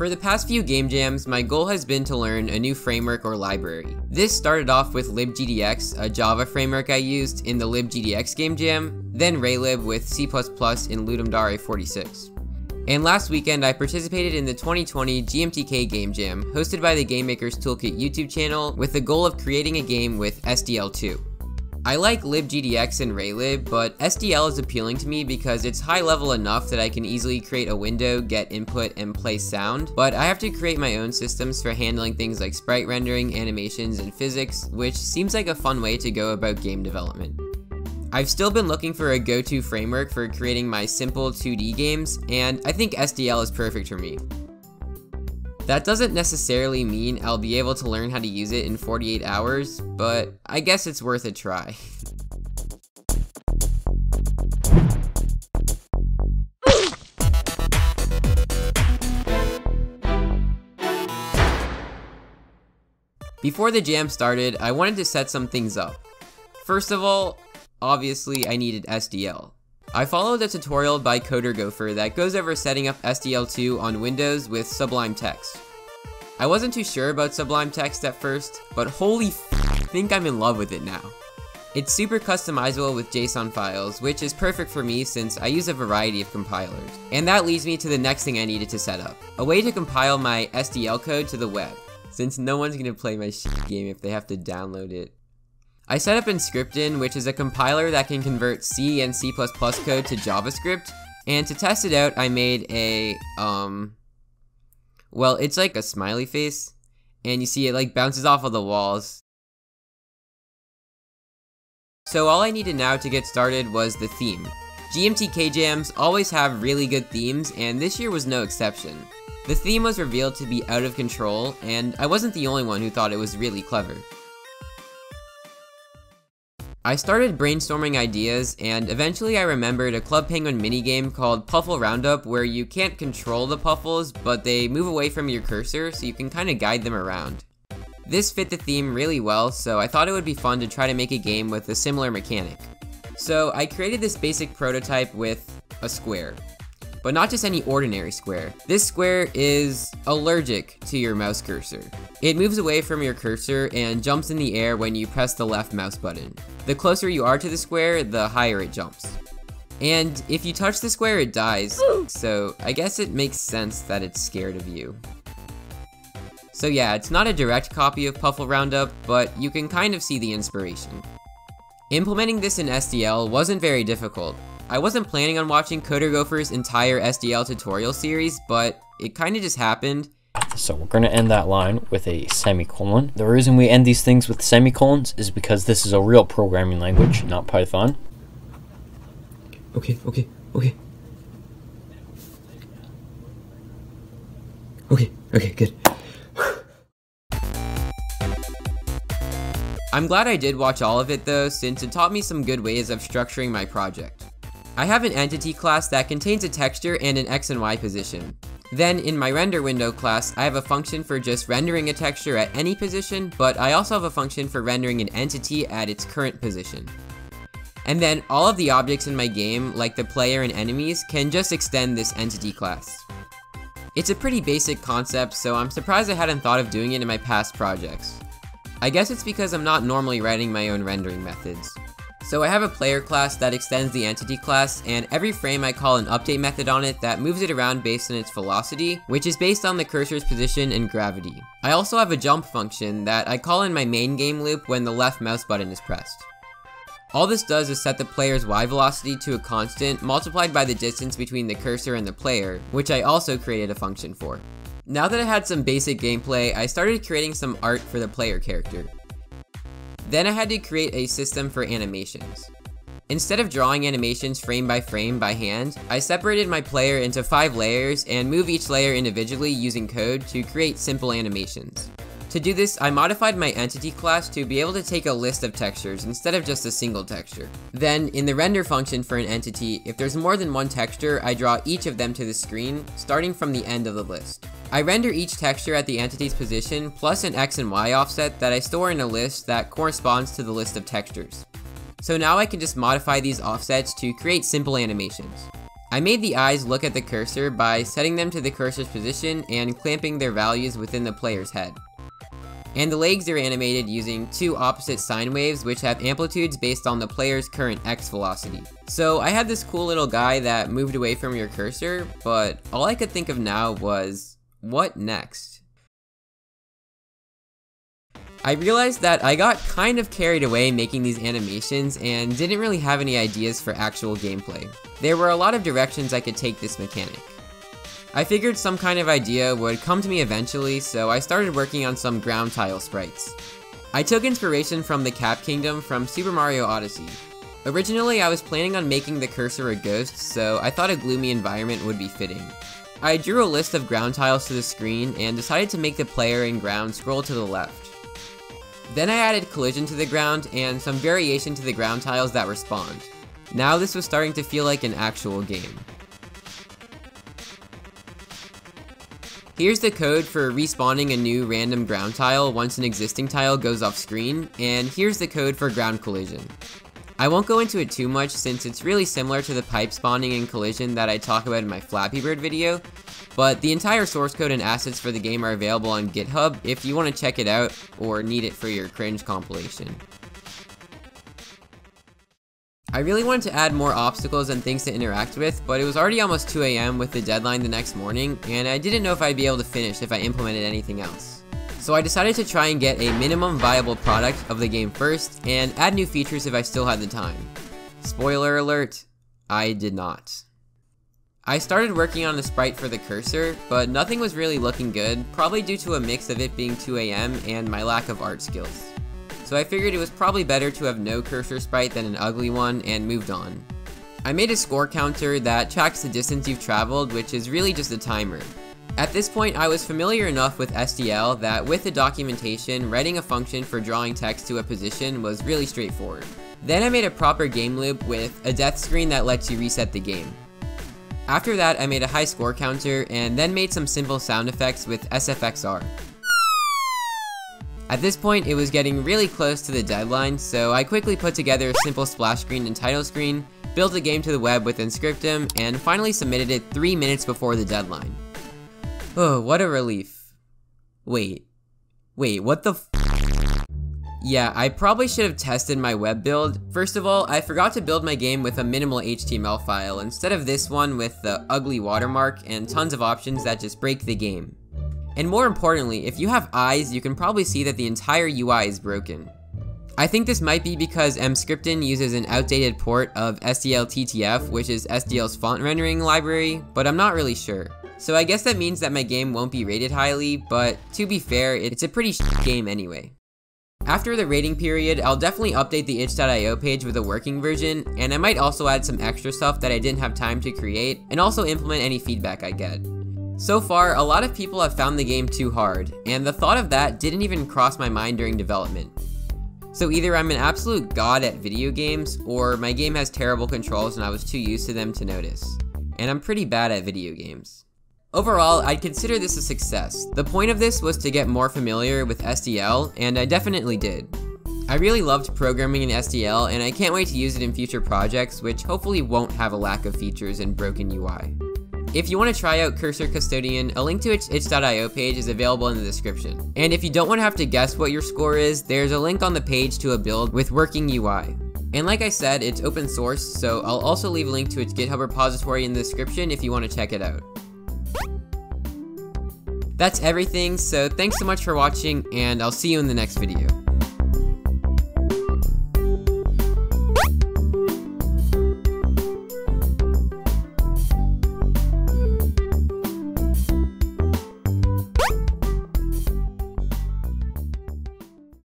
For the past few game jams, my goal has been to learn a new framework or library. This started off with libgdx, a Java framework I used in the libgdx game jam, then raylib with C++ in Ludum Dare 46. And last weekend, I participated in the 2020 GMTK Game Jam, hosted by the Game Makers Toolkit YouTube channel, with the goal of creating a game with SDL2. I like libgdx and raylib, but SDL is appealing to me because it's high level enough that I can easily create a window, get input, and play sound, but I have to create my own systems for handling things like sprite rendering, animations, and physics, which seems like a fun way to go about game development. I've still been looking for a go-to framework for creating my simple 2D games, and I think SDL is perfect for me. That doesn't necessarily mean I'll be able to learn how to use it in 48 hours, but I guess it's worth a try. Before the jam started, I wanted to set some things up. First of all, obviously I needed SDL. I followed a tutorial by Coder Gopher that goes over setting up SDL2 on Windows with Sublime Text. I wasn't too sure about Sublime Text at first, but holy f I think I'm in love with it now. It's super customizable with JSON files, which is perfect for me since I use a variety of compilers. And that leads me to the next thing I needed to set up, a way to compile my SDL code to the web, since no one's gonna play my game if they have to download it. I set up Emscripten, which is a compiler that can convert C and C++ code to JavaScript, and to test it out, I made a, um, well, it's like a smiley face, and you see it like bounces off of the walls. So all I needed now to get started was the theme. GMTK jams always have really good themes, and this year was no exception. The theme was revealed to be out of control, and I wasn't the only one who thought it was really clever. I started brainstorming ideas, and eventually I remembered a Club Penguin minigame called Puffle Roundup where you can't control the puffles, but they move away from your cursor so you can kind of guide them around. This fit the theme really well, so I thought it would be fun to try to make a game with a similar mechanic. So I created this basic prototype with a square but not just any ordinary square. This square is allergic to your mouse cursor. It moves away from your cursor and jumps in the air when you press the left mouse button. The closer you are to the square, the higher it jumps. And if you touch the square, it dies, so I guess it makes sense that it's scared of you. So yeah, it's not a direct copy of Puffle Roundup, but you can kind of see the inspiration. Implementing this in SDL wasn't very difficult. I wasn't planning on watching Coder Gopher's entire SDL tutorial series, but it kinda just happened. So we're going to end that line with a semicolon. The reason we end these things with semicolons is because this is a real programming language, not Python. Okay, okay, okay. Okay, okay, good. I'm glad I did watch all of it though, since it taught me some good ways of structuring my project. I have an entity class that contains a texture and an X and Y position. Then in my render window class, I have a function for just rendering a texture at any position, but I also have a function for rendering an entity at its current position. And then all of the objects in my game, like the player and enemies, can just extend this entity class. It's a pretty basic concept, so I'm surprised I hadn't thought of doing it in my past projects. I guess it's because I'm not normally writing my own rendering methods. So I have a player class that extends the entity class, and every frame I call an update method on it that moves it around based on its velocity, which is based on the cursor's position and gravity. I also have a jump function that I call in my main game loop when the left mouse button is pressed. All this does is set the player's y velocity to a constant multiplied by the distance between the cursor and the player, which I also created a function for. Now that I had some basic gameplay, I started creating some art for the player character. Then I had to create a system for animations. Instead of drawing animations frame by frame by hand, I separated my player into 5 layers and move each layer individually using code to create simple animations. To do this, I modified my entity class to be able to take a list of textures instead of just a single texture. Then, in the render function for an entity, if there's more than one texture, I draw each of them to the screen, starting from the end of the list. I render each texture at the entity's position, plus an X and Y offset that I store in a list that corresponds to the list of textures. So now I can just modify these offsets to create simple animations. I made the eyes look at the cursor by setting them to the cursor's position and clamping their values within the player's head. And the legs are animated using two opposite sine waves which have amplitudes based on the player's current x velocity. So I had this cool little guy that moved away from your cursor, but all I could think of now was, what next? I realized that I got kind of carried away making these animations and didn't really have any ideas for actual gameplay. There were a lot of directions I could take this mechanic. I figured some kind of idea would come to me eventually, so I started working on some ground tile sprites. I took inspiration from the Cap Kingdom from Super Mario Odyssey. Originally, I was planning on making the cursor a ghost, so I thought a gloomy environment would be fitting. I drew a list of ground tiles to the screen and decided to make the player in ground scroll to the left. Then I added collision to the ground and some variation to the ground tiles that respawned. Now this was starting to feel like an actual game. Here's the code for respawning a new random ground tile once an existing tile goes off screen, and here's the code for ground collision. I won't go into it too much since it's really similar to the pipe spawning and collision that I talk about in my Flappy Bird video, but the entire source code and assets for the game are available on GitHub if you want to check it out or need it for your cringe compilation. I really wanted to add more obstacles and things to interact with, but it was already almost 2am with the deadline the next morning, and I didn't know if I'd be able to finish if I implemented anything else. So I decided to try and get a minimum viable product of the game first, and add new features if I still had the time. Spoiler alert, I did not. I started working on the sprite for the cursor, but nothing was really looking good, probably due to a mix of it being 2am and my lack of art skills so I figured it was probably better to have no cursor sprite than an ugly one and moved on. I made a score counter that tracks the distance you've traveled, which is really just a timer. At this point, I was familiar enough with SDL that with the documentation, writing a function for drawing text to a position was really straightforward. Then I made a proper game loop with a death screen that lets you reset the game. After that, I made a high score counter and then made some simple sound effects with SFXR. At this point, it was getting really close to the deadline, so I quickly put together a simple splash screen and title screen, built a game to the web with Emscripten, and finally submitted it 3 minutes before the deadline. Oh, what a relief. Wait. Wait, what the yeah, I probably should have tested my web build. First of all, I forgot to build my game with a minimal HTML file instead of this one with the ugly watermark and tons of options that just break the game. And more importantly, if you have eyes, you can probably see that the entire UI is broken. I think this might be because Emscripten uses an outdated port of SDL-TTF, which is SDL's font rendering library, but I'm not really sure. So I guess that means that my game won't be rated highly, but to be fair, it's a pretty game anyway. After the rating period, I'll definitely update the itch.io page with a working version, and I might also add some extra stuff that I didn't have time to create, and also implement any feedback I get. So far, a lot of people have found the game too hard, and the thought of that didn't even cross my mind during development. So either I'm an absolute god at video games, or my game has terrible controls and I was too used to them to notice. And I'm pretty bad at video games. Overall, I'd consider this a success. The point of this was to get more familiar with SDL, and I definitely did. I really loved programming in SDL, and I can't wait to use it in future projects, which hopefully won't have a lack of features and broken UI. If you want to try out Cursor Custodian, a link to its itch.io page is available in the description. And if you don't want to have to guess what your score is, there's a link on the page to a build with working UI. And like I said, it's open source, so I'll also leave a link to its GitHub repository in the description if you want to check it out. That's everything, so thanks so much for watching, and I'll see you in the next video.